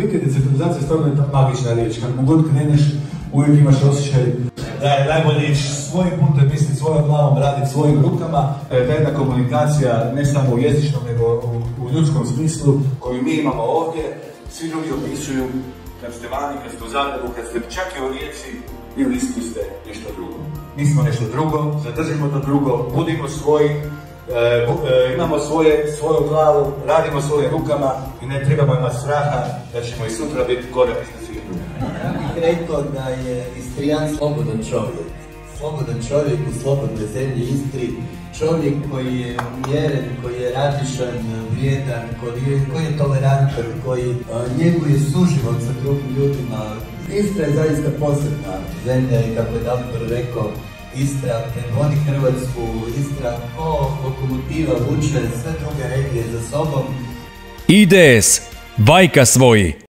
Je decentralizacija stvarno je magična riječ. Kad mu god kreneš, uvijek imaš osjećaj da je najbolje ići svojim putem, misliti svojom glavom, raditi svojim rukama. E, Ta jedna komunikacija, ne samo u jezičnom, nego u, ljudskom smislu koju mi imamo ovdje, svi drugi opisuju kad ste vani, kad ste u Zagrebu, kad ste čak i u Rijeci, Istri ste nešto drugo. Mi smo nešto drugo, zadržimo to drugo, budimo svoji, e, bu- e, imamo svoje, svoju glavu, radimo svojim rukama i ne trebamo imati straha da ćemo i sutra biti gore iznad svih. Ja bih rekao da je Istrijan slobodan čovjek. Slobodan čovjek u slobodnoj zemlji Istri. Čovjek koji je umjeren, koji je radišan, vrijedan, koji je, koji je tolerantan, koji njeguje suživot sa drugim ljudima. Istra je zaista posebna zemlja i kako je Dalibor rekao, Istra predvodi Hrvatsku, Istra ko lokomotiva vuče sve druge regije za sobom IDS, bajka svoji.